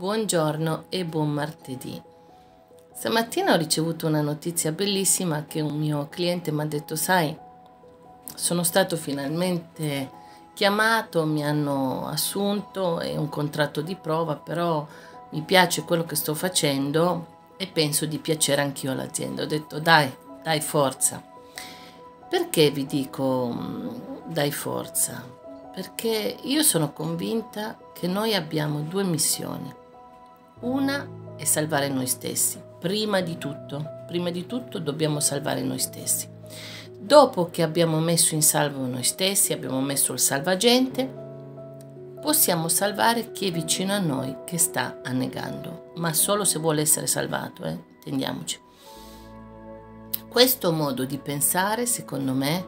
Buongiorno e buon martedì. Stamattina ho ricevuto una notizia bellissima che un mio cliente mi ha detto, sai, sono stato finalmente chiamato, mi hanno assunto, è un contratto di prova, però mi piace quello che sto facendo e penso di piacere anch'io all'azienda. Ho detto, dai, dai forza. Perché vi dico dai forza? Perché io sono convinta che noi abbiamo due missioni una è salvare noi stessi, prima di tutto. Prima di tutto dobbiamo salvare noi stessi. Dopo che abbiamo messo in salvo noi stessi, abbiamo messo il salvagente, possiamo salvare chi è vicino a noi che sta annegando, ma solo se vuole essere salvato, eh? intendiamoci. Questo modo di pensare, secondo me,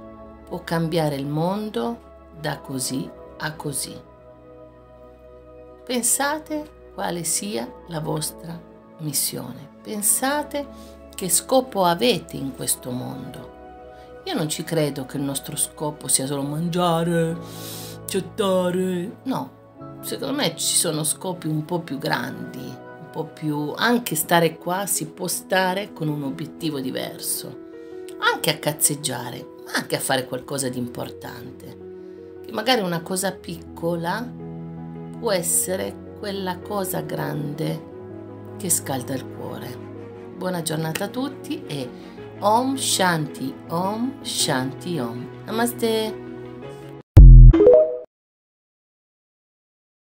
può cambiare il mondo da così a così. Pensate quale sia la vostra missione. Pensate che scopo avete in questo mondo. Io non ci credo che il nostro scopo sia solo mangiare, gettare. No, secondo me ci sono scopi un po' più grandi, un po' più... Anche stare qua si può stare con un obiettivo diverso. Anche a cazzeggiare, anche a fare qualcosa di importante. Che magari una cosa piccola può essere quella cosa grande che scalda il cuore. Buona giornata a tutti e Om Shanti Om Shanti Om. Namaste.